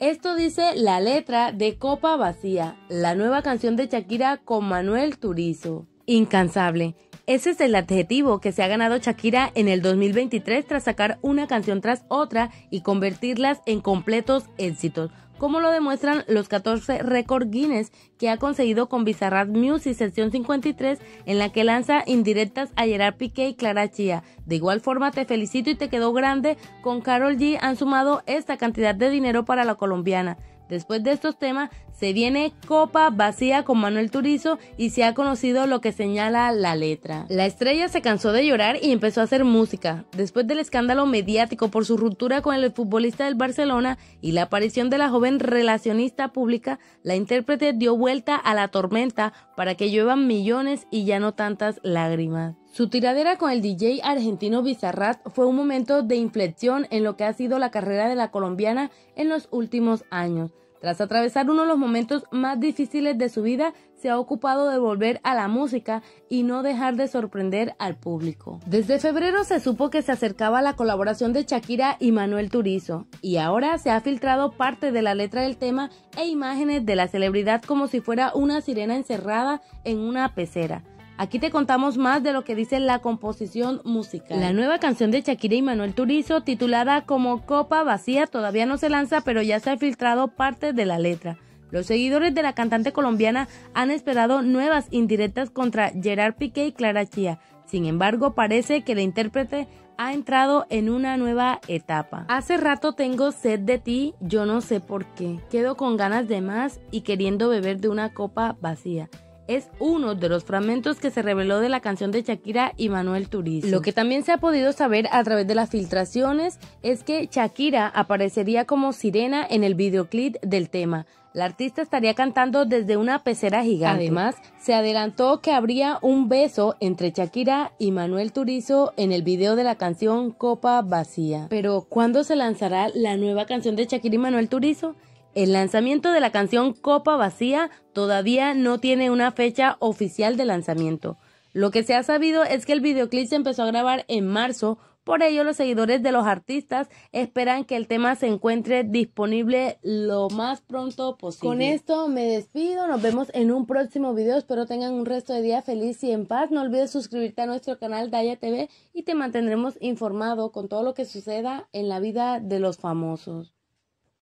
Esto dice la letra de Copa Vacía, la nueva canción de Shakira con Manuel Turizo. Incansable. Ese es el adjetivo que se ha ganado Shakira en el 2023 tras sacar una canción tras otra y convertirlas en completos éxitos, como lo demuestran los 14 récord Guinness que ha conseguido con Bizarrap Music Sesión 53 en la que lanza indirectas a Gerard Piqué y Clara Chía. De igual forma te felicito y te quedó grande, con Carol G han sumado esta cantidad de dinero para la colombiana. Después de estos temas se viene Copa Vacía con Manuel Turizo y se ha conocido lo que señala la letra. La estrella se cansó de llorar y empezó a hacer música. Después del escándalo mediático por su ruptura con el futbolista del Barcelona y la aparición de la joven relacionista pública, la intérprete dio vuelta a la tormenta para que lluevan millones y ya no tantas lágrimas. Su tiradera con el DJ argentino Bizarrat fue un momento de inflexión en lo que ha sido la carrera de la colombiana en los últimos años. Tras atravesar uno de los momentos más difíciles de su vida, se ha ocupado de volver a la música y no dejar de sorprender al público. Desde febrero se supo que se acercaba la colaboración de Shakira y Manuel Turizo, y ahora se ha filtrado parte de la letra del tema e imágenes de la celebridad como si fuera una sirena encerrada en una pecera. Aquí te contamos más de lo que dice la composición musical. La nueva canción de Shakira y Manuel Turizo, titulada como Copa Vacía, todavía no se lanza, pero ya se ha filtrado parte de la letra. Los seguidores de la cantante colombiana han esperado nuevas indirectas contra Gerard Piqué y Clara Chía. Sin embargo, parece que la intérprete ha entrado en una nueva etapa. Hace rato tengo sed de ti, yo no sé por qué. Quedo con ganas de más y queriendo beber de una copa vacía es uno de los fragmentos que se reveló de la canción de Shakira y Manuel Turizo. Lo que también se ha podido saber a través de las filtraciones es que Shakira aparecería como sirena en el videoclip del tema. La artista estaría cantando desde una pecera gigante. Además, se adelantó que habría un beso entre Shakira y Manuel Turizo en el video de la canción Copa Vacía. Pero, ¿cuándo se lanzará la nueva canción de Shakira y Manuel Turizo? El lanzamiento de la canción Copa Vacía todavía no tiene una fecha oficial de lanzamiento. Lo que se ha sabido es que el videoclip se empezó a grabar en marzo, por ello los seguidores de los artistas esperan que el tema se encuentre disponible lo más pronto posible. Con esto me despido, nos vemos en un próximo video, espero tengan un resto de día feliz y en paz. No olvides suscribirte a nuestro canal Daya TV y te mantendremos informado con todo lo que suceda en la vida de los famosos.